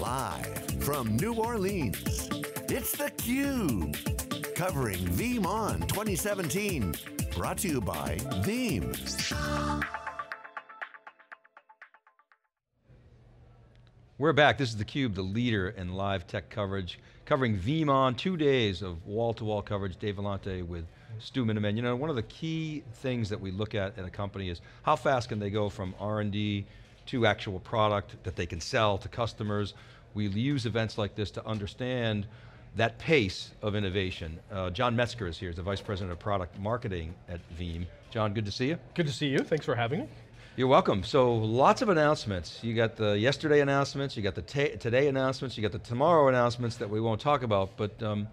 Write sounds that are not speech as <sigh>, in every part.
Live from New Orleans, it's theCUBE. Covering VeeamON 2017. Brought to you by Veeam. We're back, this is theCUBE, the leader in live tech coverage, covering VeeamON, two days of wall-to-wall -wall coverage, Dave Vellante with Stu Miniman. You know, one of the key things that we look at in a company is how fast can they go from R&D to actual product that they can sell to customers. We use events like this to understand that pace of innovation. Uh, John Metzger is here, he's the Vice President of Product Marketing at Veeam. John, good to see you. Good to see you, thanks for having me. You're welcome. So lots of announcements. You got the yesterday announcements, you got the today announcements, you got the tomorrow announcements that we won't talk about, but um,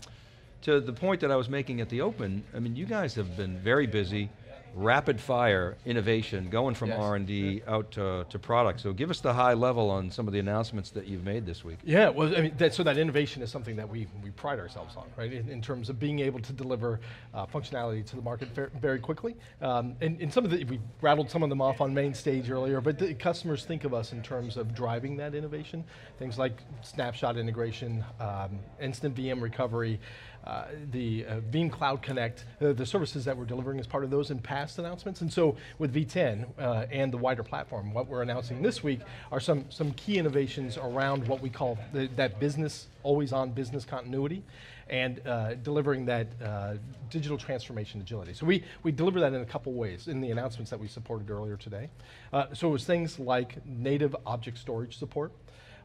to the point that I was making at the open, I mean, you guys have been very busy rapid fire innovation going from yes. R&D out to, to product. So give us the high level on some of the announcements that you've made this week. Yeah, well, I mean, that, so that innovation is something that we, we pride ourselves on, right? In, in terms of being able to deliver uh, functionality to the market very, very quickly. Um, and, and some of the, we rattled some of them off on main stage earlier, but the customers think of us in terms of driving that innovation. Things like snapshot integration, um, instant VM recovery, uh, the uh, Veeam Cloud Connect, uh, the services that we're delivering as part of those in past announcements. And so with V10 uh, and the wider platform, what we're announcing this week are some, some key innovations around what we call the, that business, always on business continuity and uh, delivering that digital transformation agility. So we, we deliver that in a couple ways in the announcements that we supported earlier today. so it was things like native object storage support,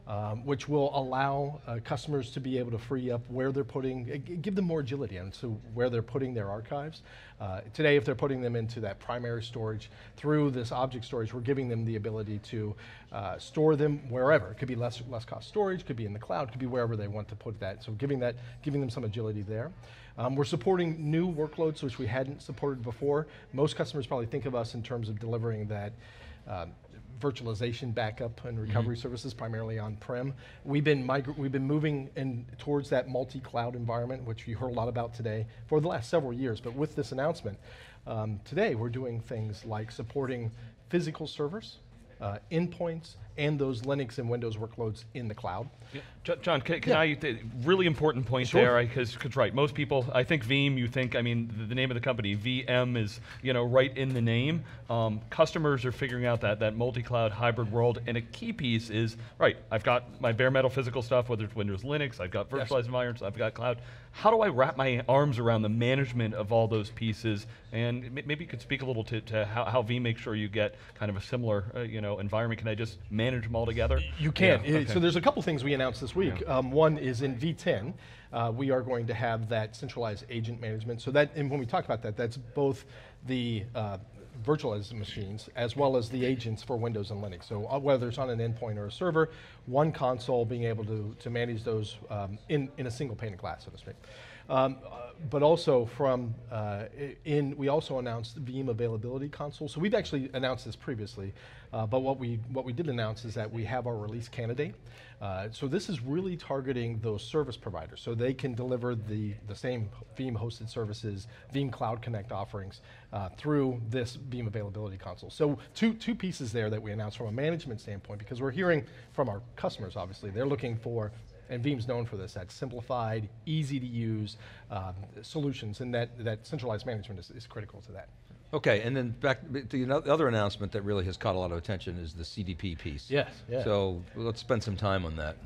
um, which will allow uh, customers to be able to free up where they're putting, uh, give them more agility on so where they're putting their archives. Uh, today, if they're putting them into that primary storage, through this object storage, we're giving them the ability to uh, store them wherever. It could be less, less cost storage, could be in the cloud, could be wherever they want to put that. So giving, that, giving them some agility there. Um, we're supporting new workloads, which we hadn't supported before. Most customers probably think of us in terms of delivering that um, virtualization backup and recovery mm -hmm. services, primarily on-prem. We've been we've been moving in towards that multi-cloud environment, which you heard a lot about today for the last several years. But with this announcement, um, today we're doing things like supporting physical servers, uh, endpoints, and those Linux and Windows workloads in the cloud. Yeah. John, can, can yeah. I, really important point sure. there, because right, most people, I think Veeam, you think, I mean, the, the, name of the company, VM is, you know, right in the name. Um, customers are figuring out that, that multi-cloud hybrid world, and a key piece is, right, I've got my bare metal physical stuff, whether it's Windows, Linux, I've got virtualized yes. environments, I've got cloud. How do I wrap my arms around the management of all those pieces? And maybe you could speak a little to, to how, how Veeam makes sure you get kind of a similar, uh, you know, environment. Can I just manage them all together? You can. Yeah, okay. So there's a couple things we announced this week. Yeah. Um, one is in V10, uh, we are going to have that centralized agent management. So that, and when we talk about that, that's both the uh, virtualized machines as well as the agents for Windows and Linux. So uh, whether it's on an endpoint or a server, one console being able to, to manage those um, in, in a single pane of glass, so to speak. Um, but also from, uh, in, we also announced Veeam Availability Console. So we've actually announced this previously, uh, but what we, what we did announce is that we have our release candidate. Uh, so this is really targeting those service providers. So they can deliver the, the same Veeam hosted services, Veeam Cloud Connect offerings uh, through this Veeam Availability Console. So two, two pieces there that we announced from a management standpoint because we're hearing from our customers, obviously, they're looking for and Veeam's known for this, that simplified, easy to use um, solutions, and that, that centralized management is, is critical to that. Okay, and then back to the other announcement that really has caught a lot of attention is the CDP piece. Yes, yeah. So let's spend some time on that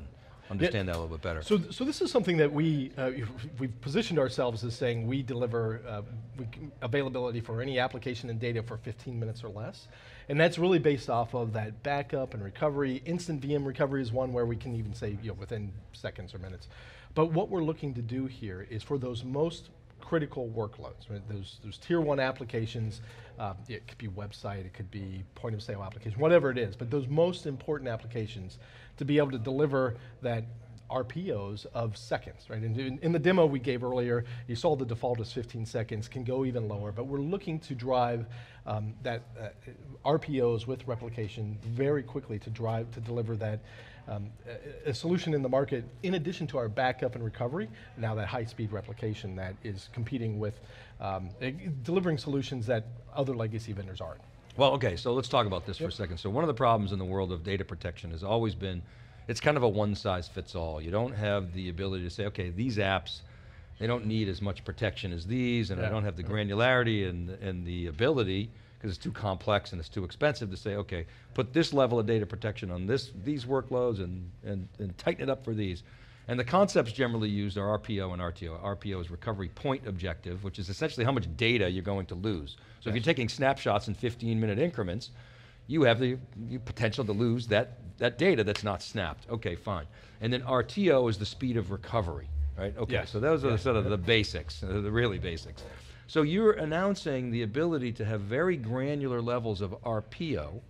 understand yeah. that a little bit better. So, so this is something that we, uh, we've positioned ourselves as saying we deliver uh, we availability for any application and data for 15 minutes or less. And that's really based off of that backup and recovery. Instant VM recovery is one where we can even say you know, within seconds or minutes. But what we're looking to do here is for those most critical workloads, right? those, those tier one applications, uh, it could be website, it could be point of sale application, whatever it is, but those most important applications to be able to deliver that RPOs of seconds, right? And in, in, the demo we gave earlier, you saw the default is 15 seconds, can go even lower, but we're looking to drive um, that uh, RPOs with replication very quickly to drive, to deliver that um, a, a, solution in the market, in addition to our backup and recovery, now that high-speed replication that is competing with um, delivering solutions that other legacy vendors aren't. Well, okay, so let's talk about this yep. for a second. So one of the problems in the world of data protection has always been it's kind of a one size fits all. You don't have the ability to say, okay, these apps, they don't need as much protection as these, and I don't have the granularity and, and the ability, because it's too complex and it's too expensive to say, okay, put this level of data protection on this, these workloads and, and, and tighten it up for these. And the concepts generally used are RPO and RTO. RPO is recovery point objective, which is essentially how much data you're going to lose. So if you're taking snapshots in 15 minute increments, you have the you potential to lose that, that data that's not snapped. Okay, fine. And then RTO is the speed of recovery, right? Okay, Yes. so those are Yes. sort of the basics, uh, the really basics. So you're announcing the ability to have very granular levels of RPO,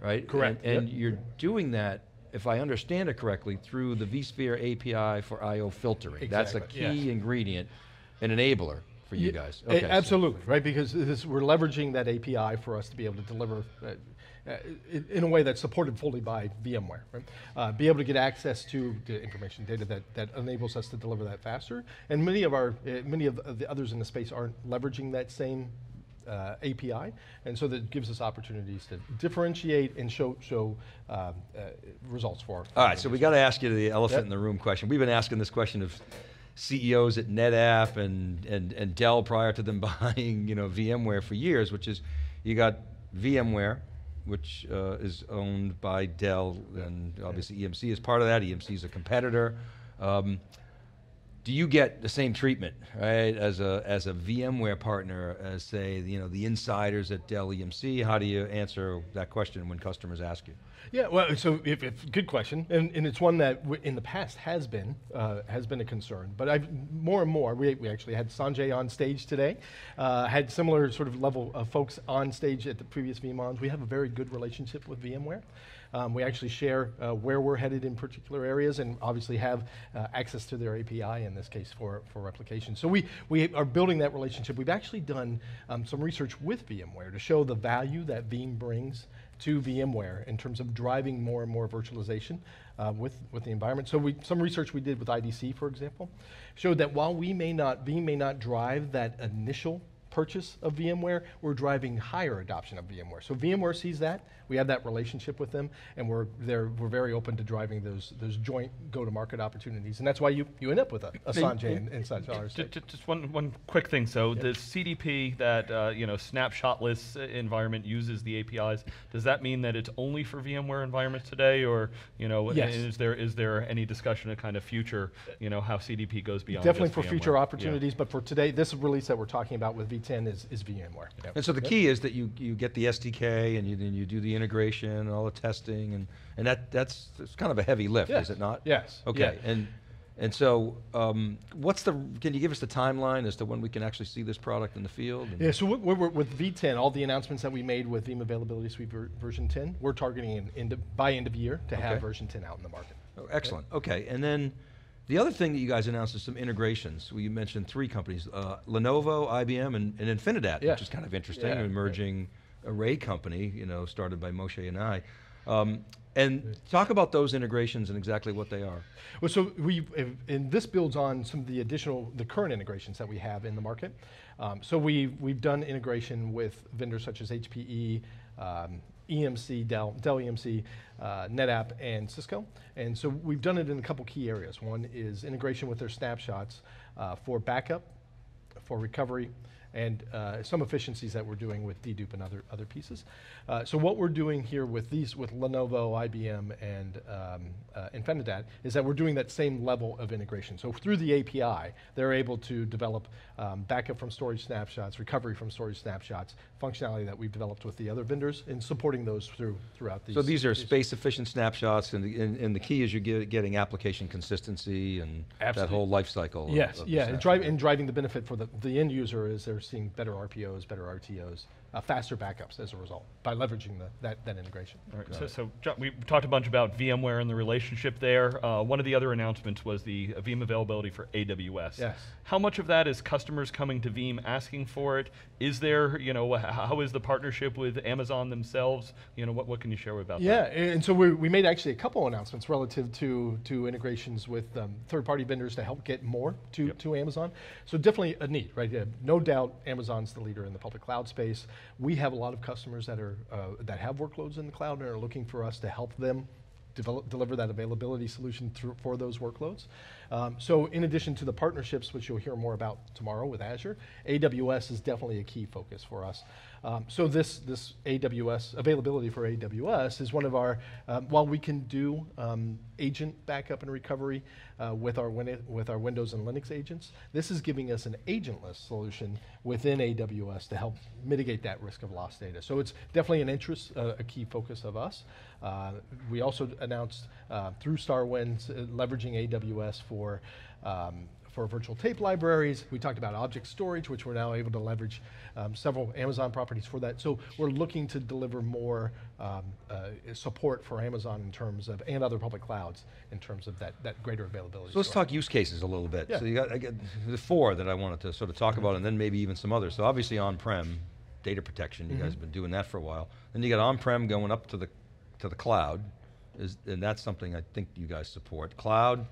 right? Correct, And, and yep. you're doing that, if I understand it correctly, through the vSphere API for I/O filtering. Exactly. That's a key yes. ingredient, an enabler for you Ye- guys. so- absolutely, right? Because this, we're leveraging that API for us to be able to deliver uh, uh, in, a way that's supported fully by VMware. Right? Uh, be able to get access to the information data that, that enables us to deliver that faster. And many of our uh, many of the- the others in the space aren't leveraging that same. Uh, API, and so that gives us opportunities to differentiate and show show um, uh, results for. All right, so we got to ask you the elephant Yep. in the room question. We've been asking this question of CEOs at NetApp and, and, and Dell prior to them <laughs> buying, you know, VMware for years, which is you got VMware, which uh, is owned by Dell, and obviously EMC is part of that. EMC is a competitor. Um, do you get the same treatment, right, as a as a VMware partner as say, you know, the insiders at Dell EMC? How do you answer that question when customers ask you? Yeah, well, so if, if good question, and, and it's one that in the past has been uh, has been a concern, but I've more and more. We, we actually had Sanjay on stage today, uh, had similar sort of level of folks on stage at the previous VeeamONs. We have a very good relationship with VMware. Um, we actually share uh, where we're headed in particular areas, and obviously have uh, access to their API in this case for for replication. So we we are building that relationship. We've actually done um, some research with VMware to show the value that Veeam brings to VMware in terms of driving more and more virtualization uh, with, with the environment. So we, some research we did with IDC, for example, showed that while we may not, Veeam may not drive that initial purchase of VMware, we're driving higher adoption of VMware. So VMware sees that, we have that relationship with them, and we're, they're, we're very open to driving those, those joint go-to-market opportunities. And that's why you, you end up with a, a Sanjay and, and such on our Ju- stage. ju- Just one, one quick thing. So the CDP that uh, you know snapshotless uh, environment uses the APIs. Does that mean that it's only for VMware environments today, or you know, Yes. is there is there any discussion of kind of future, you know, how CDP goes beyond? Definitely just for VMware? future Yeah. opportunities, but for today, this release that we're talking about with V10 is, is VMware. Yep. And so the key is that you, you get the SDK and you, then you do the integration and all the testing and, and that, that's, it's kind of a heavy lift, Yes. is it not? Yes. Okay, Yeah. and, and so, um, what's the, can you give us the timeline as to when we can actually see this product in the field? Yeah, so we're, we're, with V10, all the announcements that we made with Veeam Availability Suite ver- version 10, we're targeting in, end of- by end of year to have Okay. version 10 out in the market. Oh, Excellent, okay, and then the other thing that you guys announced is some integrations. Well, you mentioned three companies, uh, Lenovo, IBM, and, and Infinidat, Yeah. which is kind of interesting, Yeah, an yeah. Array company, you know, started by Moshe Yanai. Um, and talk about those integrations and exactly what they are. Well, so we, and this builds on some of the additional, the current integrations that we have in the market. Um, so we, we've done integration with vendors such as HPE, um, EMC, Dell, Dell EMC, uh, NetApp, and Cisco. And so we've done it in a couple key areas. One is integration with their snapshots uh, for backup, for recovery, and uh, some efficiencies that we're doing with dedupe and other, other pieces. Uh, so what we're doing here with these, with Lenovo, IBM, and um, uh, Infinidat, is that we're doing that same level of integration. So through the API, they're able to develop um, backup from storage snapshots, recovery from storage snapshots, functionality that we've developed with the other vendors, and supporting those through throughout these. So these are space efficient snapshots and the, and, and the key is you're get- getting application consistency and that whole life cycle. Yes, of the yeah, and, drive, and driving the benefit for the, the end user is they're seeing better RPOs, better RTOs, uh, faster backups as a result by leveraging the, that, that integration. All right, so, so John, we talked a bunch about VMware and the relationship there. Uh, one of the other announcements was the uh, Veeam availability for AWS. Yes. How much of that is customers coming to Veeam asking for it? Is there, you know, how is the partnership with Amazon themselves? You know, what, what can you share about Yeah, that? Yeah, and so we, we made actually a couple announcements relative to, to integrations with um, third-party vendors to help get more to, Yep. to Amazon. So definitely a need, right? Yeah, no doubt Amazon's the leader in the public cloud space. We have a lot of customers that are uh, that have workloads in the cloud and are looking for us to help them develop, deliver that availability solution for those workloads. Um, so in addition to the partnerships, which you'll hear more about tomorrow with Azure, AWS is definitely a key focus for us. Um, so this, this AWS, availability for AWS is one of our, um, while we can do um, agent backup and recovery uh, with, our win with our Windows and Linux agents, this is giving us an agentless solution within AWS to help mitigate that risk of lost data. So it's definitely an interest, uh, a key focus of us. Uh, we also announced uh, through StarWinds uh, leveraging AWS for um, for virtual tape libraries. We talked about object storage, which we're now able to leverage um, several Amazon properties for that. So we're looking to deliver more um, uh, support for Amazon in terms of, and other public clouds in terms of that, that greater availability. So let's talk use cases a little bit. Yeah. So you got, I got the four that I wanted to sort of talk about and then maybe even some others. So obviously on-prem, data protection, you guys have been doing that for a while. Then you got on-prem going up to the, to the cloud, is, and that's something I think you guys support. Cloud,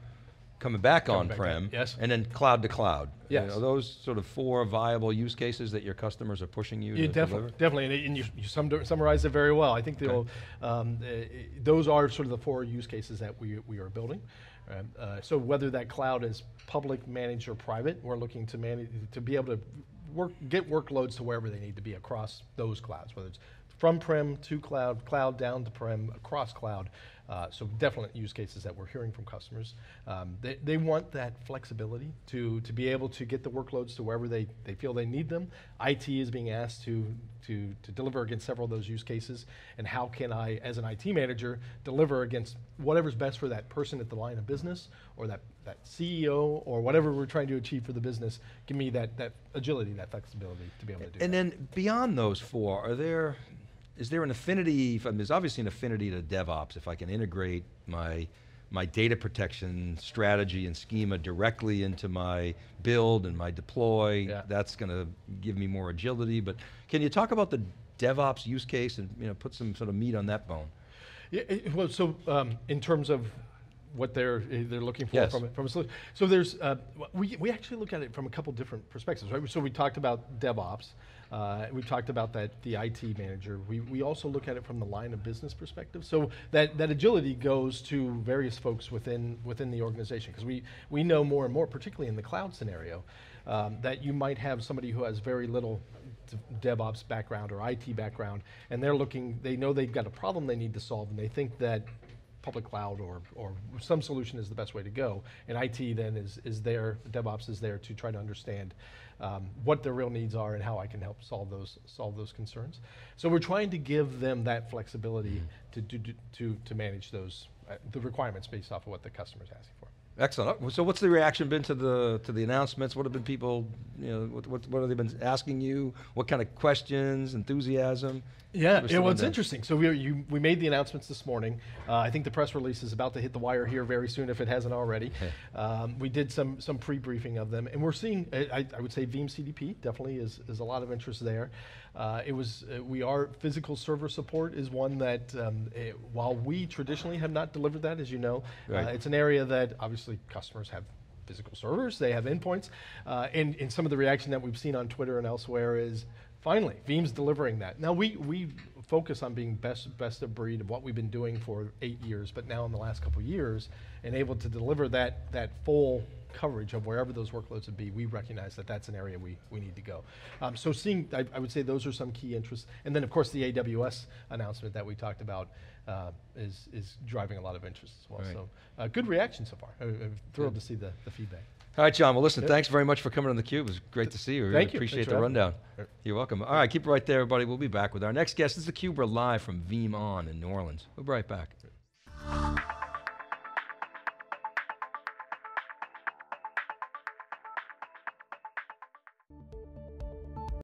coming back Coming back on-prem. yes. And then cloud to cloud. Yes. Are those sort of four viable use cases that your customers are pushing you to definitely, deliver? definitely, and, and you, you sum- summarized it very well. I think they'll, um, uh, those are sort of the four use cases that we, we are building. Um, uh, so whether that cloud is public, managed, or private, we're looking to manage to be able to work get workloads to wherever they need to be across those clouds, whether it's from prem to cloud, cloud down to prem, across cloud. Uh, so definite use cases that we're hearing from customers. Um, they, they want that flexibility to, to be able to get the workloads to wherever they, they feel they need them. IT is being asked to, to, to deliver against several of those use cases. And how can I, as an IT manager, deliver against whatever's best for that person at the line of business or that, that CEO or whatever we're trying to achieve for the business. Give me that, that agility, that flexibility to be able to do And that. then beyond those four, are there, is there an affinity, I mean, there's obviously an affinity to DevOps if I can integrate my, my data protection strategy and schema directly into my build and my deploy, Yeah. that's going to give me more agility, but can you talk about the DevOps use case and you know, put some sort of meat on that bone? Yeah, it- well, so um, in terms of what they're eh, they're looking for Yes. from a, from a solution, so there's uh, we we actually look at it from a couple different perspectives, right? So we talked about DevOps, uh, we talked about that the IT manager. We we also look at it from the line of business perspective. So that that agility goes to various folks within within the organization because we we know more and more, particularly in the cloud scenario, um, that you might have somebody who has very little DevOps background or IT background, and they're looking, they know they've got a problem they need to solve, and they think that public cloud or, or some solution is the best way to go. And IT then is, is there, DevOps is there to try to understand um, what their real needs are and how I can help solve those, solve those concerns. So we're trying to give them that flexibility to, do, to, to manage those, uh, the requirements based off of what the customer's asking for. Excellent. Uh, So what's the reaction been to the, to the announcements? What have been people, you know, what, what, what have they been asking you? What kind of questions, enthusiasm? Yeah, yeah well, it's interesting. So we, you, we made the announcements this morning. Uh, I think the press release is about to hit the wire here very soon if it hasn't already. Um, we did some, some pre-briefing of them, and we're seeing, I, I- I would say Veeam CDP definitely is, is a lot of interest there. Uh, it was, uh, we are, physical server support is one that, um, eh, while we traditionally have not delivered that, as you know, Right. uh, it's an area that obviously customers have physical servers, they have endpoints, uh, and, and some of the reaction that we've seen on Twitter and elsewhere is, finally, Veeam's delivering that. Now we, we focus on being best, best of breed of what we've been doing for eight years, but now in the last couple of years, and able to deliver that, that full coverage of wherever those workloads would be, we recognize that that's an area we, we need to go. Um, so seeing, I, I would say those are some key interests. And then of course the AWS announcement that we talked about uh, is, is driving a lot of interest as well. Right. So uh, good reaction so far. I, I'm thrilled to see the, the feedback. All right, John. Well, listen, Yeah. thanks very much for coming on theCUBE. It was great to see you. We Thank really you. appreciate Thanks the for having me. rundown. You're welcome. All right, keep it right there, everybody. We'll be back with our next guest. This is theCUBE. We're live from VeeamON in New Orleans. We'll be right back.